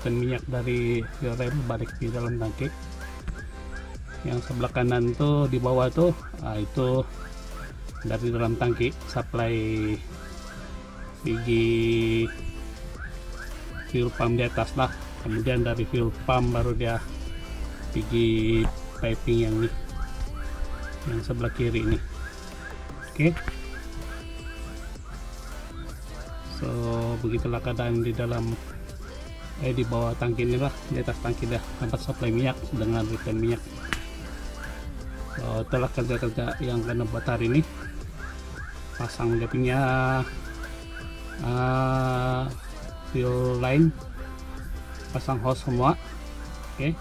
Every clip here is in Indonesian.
return minyak dari rem balik di dalam tangki yang sebelah kanan tuh di bawah tuh nah, itu dari dalam tangki supply biji fuel pump di atas lah. Kemudian dari fuel pump baru dia biji piping yang nih yang sebelah kiri ini. Oke. So begitulah keadaan di dalam eh di bawah tangki ini lah di atas tangki dah. Tempat supply minyak dengan return minyak. So, telah kerja-kerja yang kena buat ini. Pasang punya uh, fuel line. Pasang hose semua oke. Okay.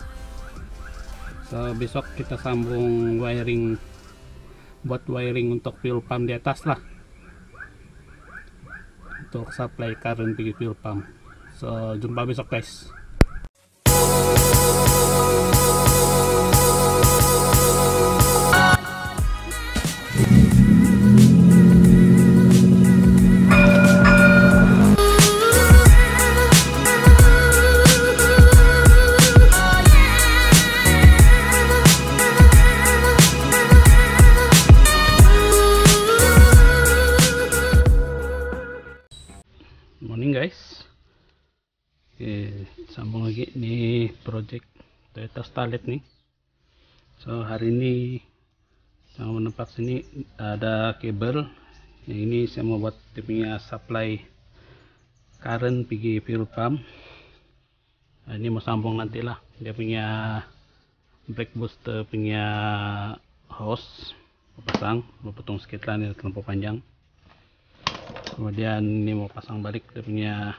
so besok kita sambung wiring buat wiring untuk fuel pump di atas lah. Untuk supply current pergi fuel pump so jumpa besok guys sambung lagi nih project Toyota Starlet nih. So hari ini saya menempat sini ada kabel. Yang ini saya mau buat dia punya supply current pergi fuel pump. Nah, ini mau sambung nanti lah. Dia punya brake booster punya hose mau pasang mau potong sedikit lah ini terlalu panjang. Kemudian ini mau pasang balik dia punya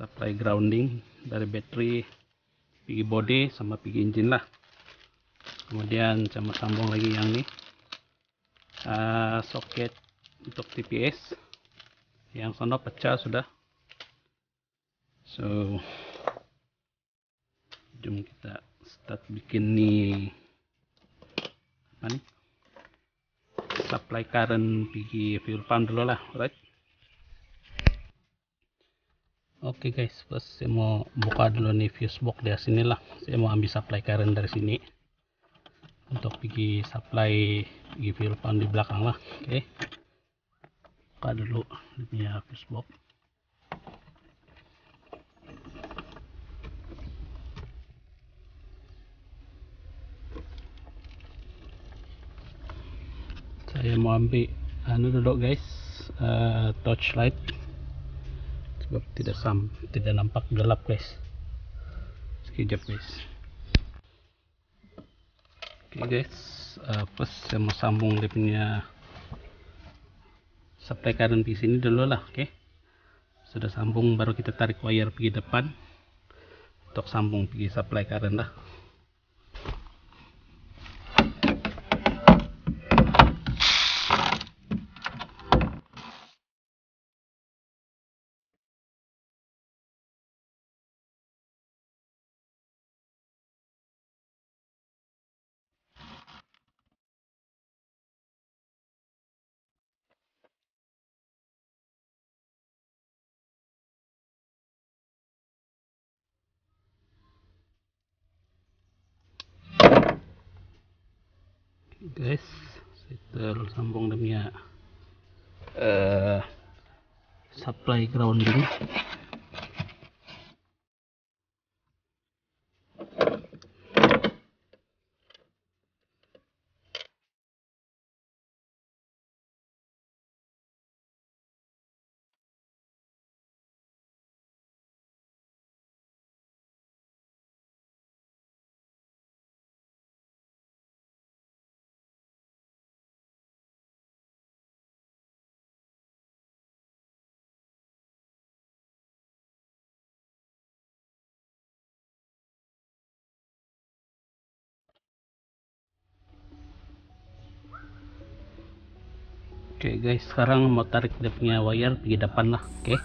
supply grounding dari baterai pergi body sama pergi engine lah. Kemudian saya mau sambung lagi yang ini. Uh, soket untuk TPS yang sono pecah sudah. So jom kita start bikin nih apa nih? Supply current pergi fuel pump dulu lah right oke okay guys. First saya mau buka dulu nih fuse box dari sini lah saya mau ambil supply current dari sini untuk pergi supply pergi fuel pump di belakang lah. Oke. Okay. buka dulu ini ya fuse box. Saya mau ambil anu dulu guys. Uh, torchlight sebab tidak sam tidak nampak gelap guys. Sekejap guys. Oke okay, guys uh, first saya mau sambung dia punya supply current di sini dulu lah oke. Okay. sudah sambung baru kita tarik wire pergi depan untuk sambung pergi supply current lah guys saya sambung demi uh, supply grounding Oke okay guys, sekarang mau tarik dia punya wire pergi depan lah, oke? Okay?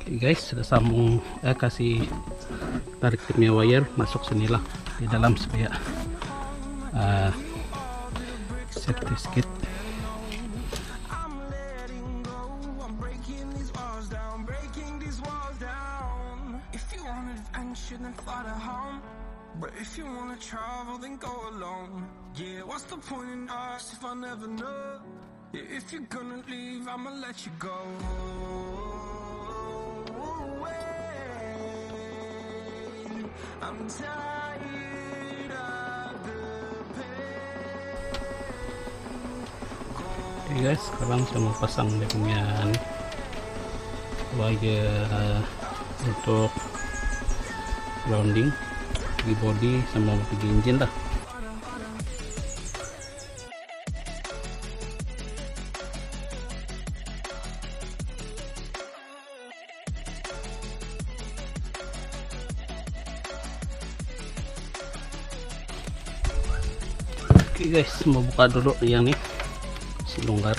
Oke guys, sudah sambung, eh kasih tarik dia punya wire masuk sini lah. di dalam supaya uh, safety point in us if I never know? Yeah, if you're gonna leave, I'ma let you go. I'm tired of the Oke guys, sekarang saya mau pasang dia punya wire untuk grounding di body sama di engine lah. Oke guys, mau buka dulu yang nih si longgar.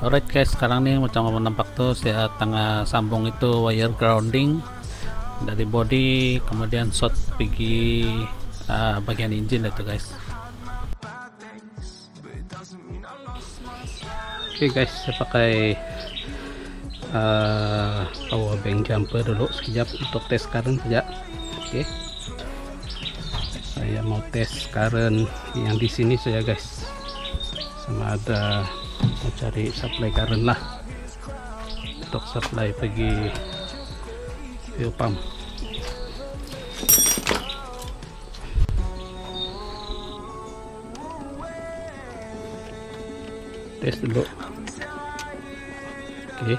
Alright guys, sekarang nih macam mau nampak tuh saya tengah sambung itu wire grounding dari body kemudian short pergi uh, bagian engine itu guys. Okay guys, saya pakai uh, power bank jumper dulu sekejap untuk tes current saja. Oke. Okay. Saya mau tes current yang di sini saja guys. Sama ada mau cari supply current lah untuk supply pergi fuel pump. tes dulu oke. Okay.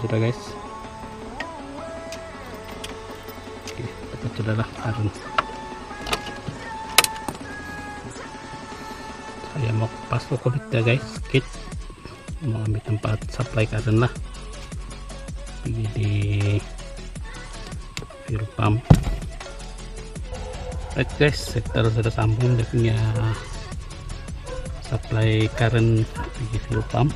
sudah guys. Oke okay, dapat sudah lah karun saya mau pas kulit ya guys. Kit. Mau ambil tempat supply karun lah. Pergi di fuel pump. Right guys, sektor sudah sambung dia punya supply current di fuel pump.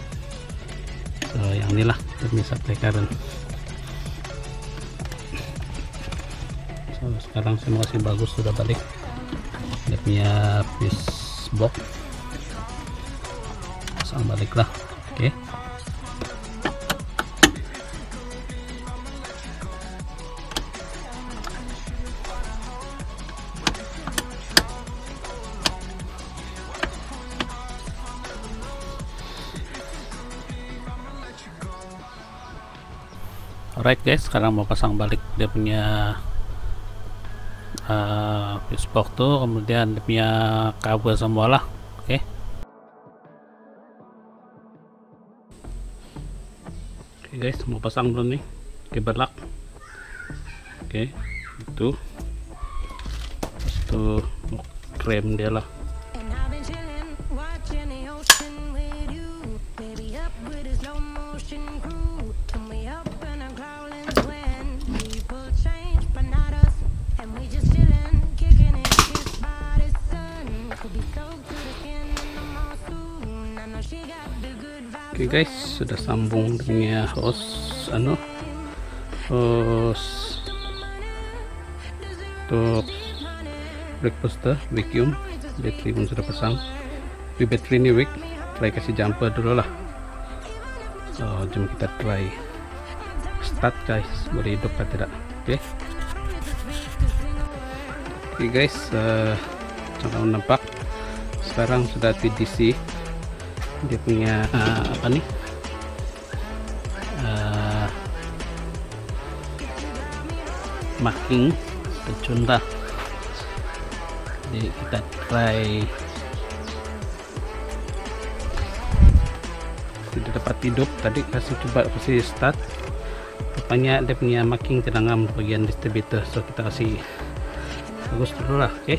So yang inilah punya supply current. So sekarang semua masih bagus sudah balik. Dia punya fuse box. Pasang balik lah. Alright guys, sekarang mau pasang balik dia punya uh, tuh, kemudian dia punya kabel semua lah, oke. Okay. Oke okay guys, mau pasang dulu nih kabel lock. Oke, okay, itu, itu krem dia lah. Oke okay guys, sudah sambung dengan hose anu hose untuk brake booster vacuum battery pun sudah pasang. Di battery ini weak try kasih jumper dulu lah. So jom kita try. Start guys. Boleh hidup atau tidak? Oke okay. oke okay guys uh, nampak sekarang sudah TDC dia punya uh, apa nih? Uh, marking tercundah jadi kita try. Tidak dapat hidup tadi kasih coba kasih start. Rupanya dia punya marking terangam bagian distributor so kita kasih bagus dulu lah oke okay?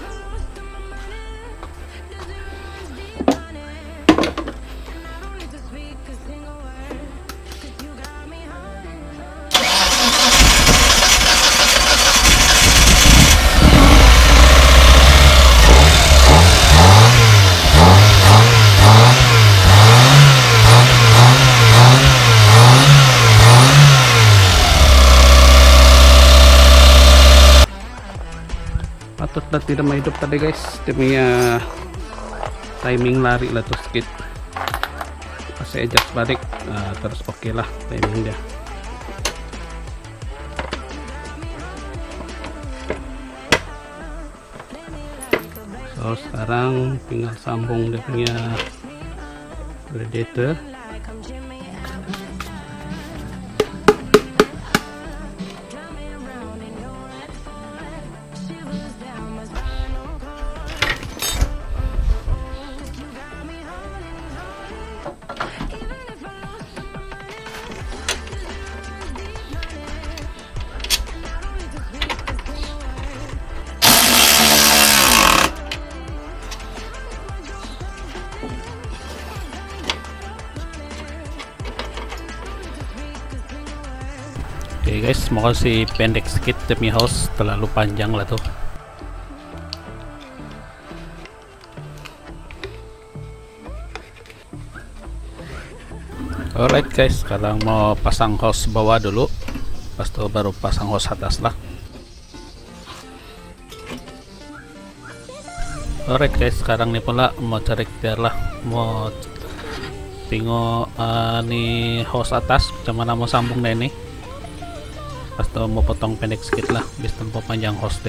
dah tidak mau hidup tadi guys. Demi ya timing lari lah tuh sedikit saya adjust balik nah, terus oke okay lah timing dia. So sekarang tinggal sambung dia punya predator guys, semoga si pendek sedikit demi house. Terlalu panjang lah tuh. Alright guys, sekarang mau pasang hose bawah dulu, pas itu baru pasang hose atas lah. Alright guys, sekarang nih pula mau cari biar lah, mau tengok uh, nih hose atas, macam mana mau sambung nih atau mau potong pendek sedikit lah biar tempo panjang host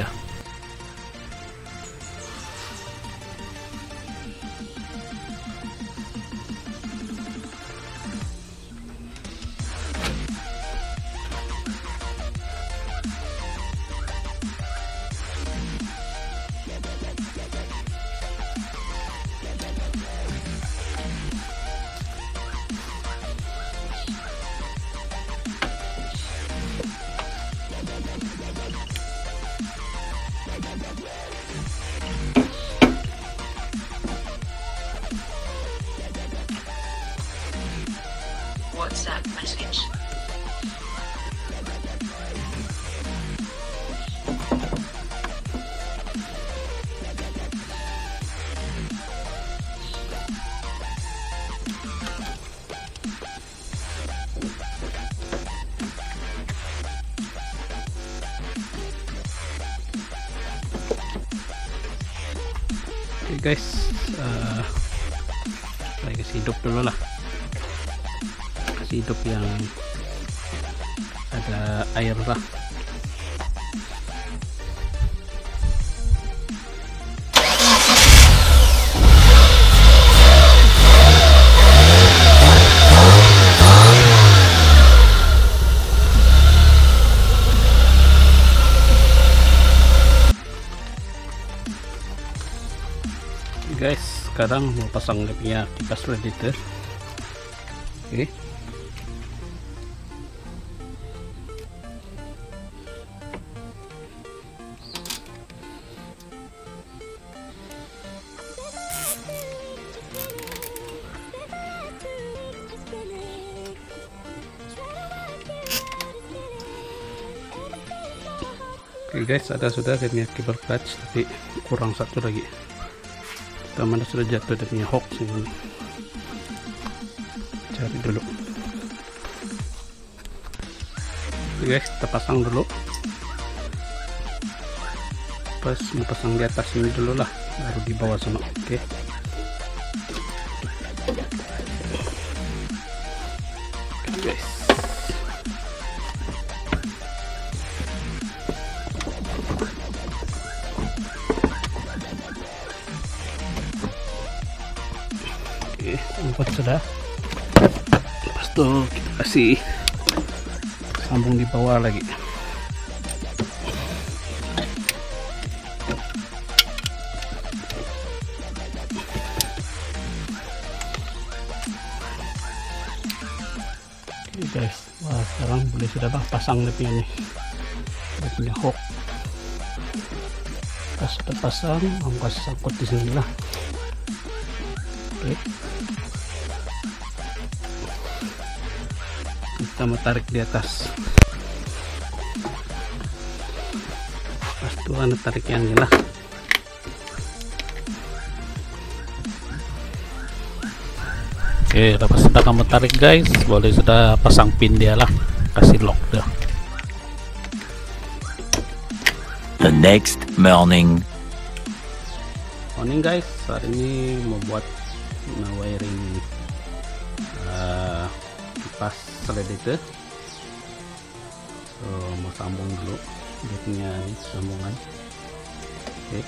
hidup dulu lah. Kasih hidup yang ada air lah. Sekarang mau pasang dia punya kipas predator oke. Oke guys, ada sudah dia punya keyboard clutch tapi kurang satu lagi kita mana sudah jatuh punya hook ini. Cari dulu. Oke guys kita pasang dulu. Pas mau pasang di atas ini dulu lah baru di bawah sana. Oke Oke, Oke, empat sudah. Lepas itu kita kasih sambung di bawah lagi. Ini guys, wah sekarang boleh sudah bah pasang punya nih. Dia punya hook. Pas sudah pasang, kamu kasih sangkut di sini lah. Oke. Kita mau tarik di atas. Pas tuh anda tarik yang ini lah. Oke, lepas sudah kamu tarik guys, boleh sudah pasang pin dia lah, kasih lock dia. The next morning. Morning guys, hari ini mau buat nah, wiring uh, kipas radiator. So mau sambung dulu ini, sambungan. Oke.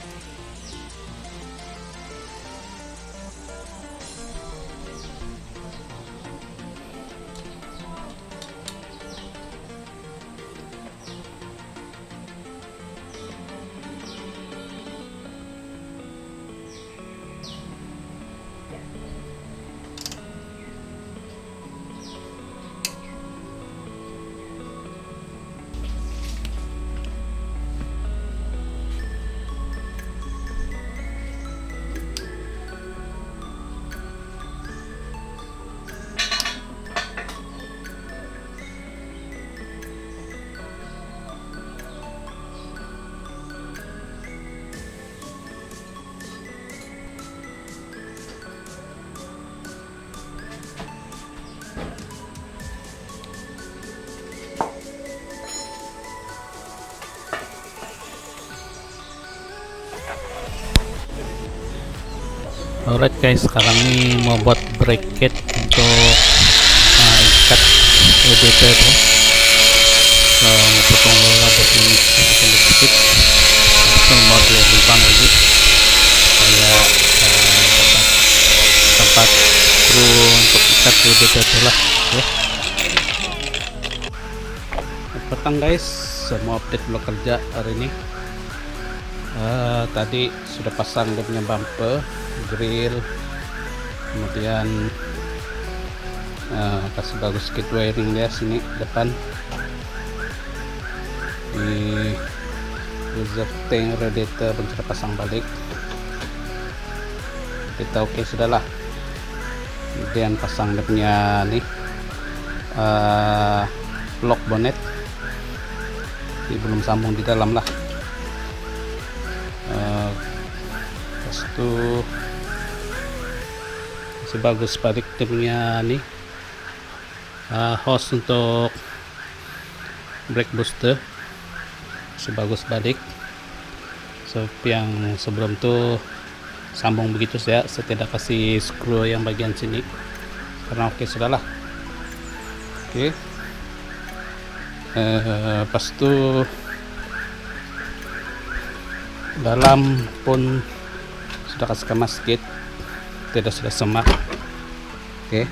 Alright guys, sekarang ini mau buat bracket untuk uh, ikat radiator ya. So, mau potong bola buat ini sedikit sedikit. So, mau lubang lagi supaya uh, tempat screw untuk ikat radiator lah. Oke. Petang guys, semua update blok kerja hari ini. Uh, tadi sudah pasang dia punya bumper grill kemudian uh, kasih bagus kit wiring dia sini depan. Di reserve tank radiator sudah pasang balik. Kita oke okay, sudahlah. Kemudian pasang dia punya nih uh, lock bonnet. Ini belum sambung di dalam lah. Uh, itu masih bagus dia punya nih uh, hose untuk brake booster. Masih bagus balik. So yang sebelum tuh sambung begitu saya saya tidak kasih screw yang bagian sini. Karena oke okay, sudahlah. Oke okay. uh, pas itu dalam pun sudah kasih kemas gate tidak sudah semak. Oke. Okay.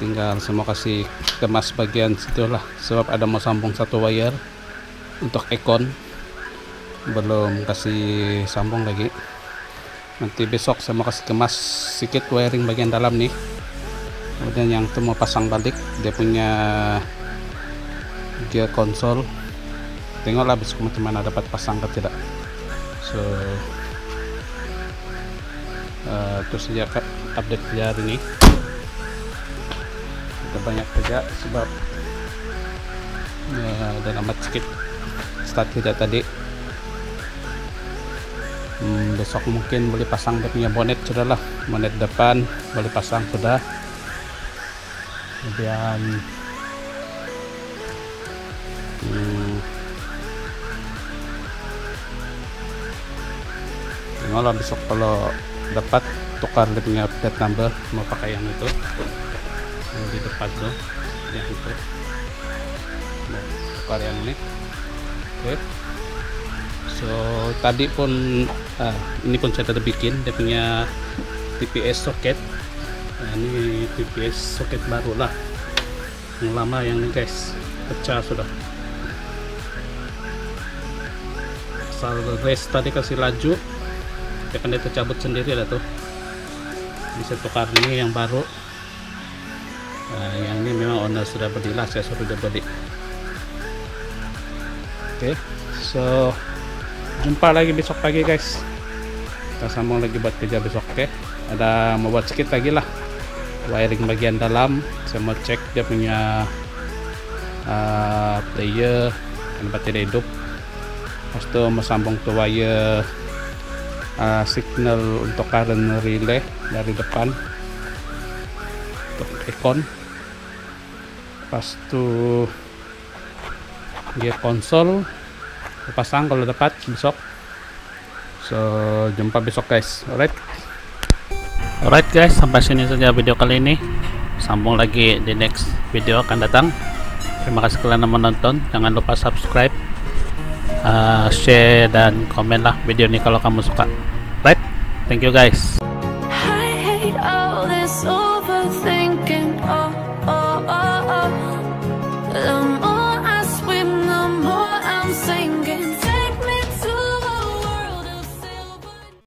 tinggal semua kasih kemas bagian situ lah sebab ada mau sambung satu wire untuk ekon. Belum kasih sambung lagi. Nanti besok saya mau kasih kemas sedikit wiring bagian dalam nih. Kemudian yang itu mau pasang balik. Dia punya gear konsol tengoklah besok teman dapat pasang atau tidak. So uh, terus saja update kerja hari ini kita banyak kerja sebab uh, ada lambat sedikit start kerja tadi. Hmm, besok mungkin boleh pasang dia punya bonnet sudah lah bonnet depan boleh pasang sudah. Kemudian hmm, tengoklah besok kalau dapat tukar dia punya plate number mau pakai yang itu. Yang di depan tuh yang itu. Mau tukar yang ini. Oke. Okay. so tadi pun ah, ini pun saya sudah bikin dia punya TPS socket nah, ini TPS socket baru lah. Yang lama yang ini guys. Pecah sudah. Asal race tadi kasih laju ya kan dia tercabut sendiri lah tuh. Bisa tukar ini yang baru. Ah, yang ini memang owner sudah beli lah saya suruh dia beli. Oke so jumpa lagi besok pagi guys. Kita sambung lagi buat kerja besok oke? Ada mau buat sedikit lagi lah. Wiring bagian dalam saya mau cek dia punya uh, player dan baterai hidup. Lepas itu mau sambung ke wire uh, signal untuk current relay dari depan. Untuk icon pas itu gear konsol pasang kalau dapat besok. So jumpa besok guys. Alright? Alright guys. Sampai sini saja video kali ini. Sambung lagi di next video akan datang. Terima kasih kalian menonton jangan lupa subscribe uh, share dan komen lah video ini kalau kamu suka. Right? Thank you guys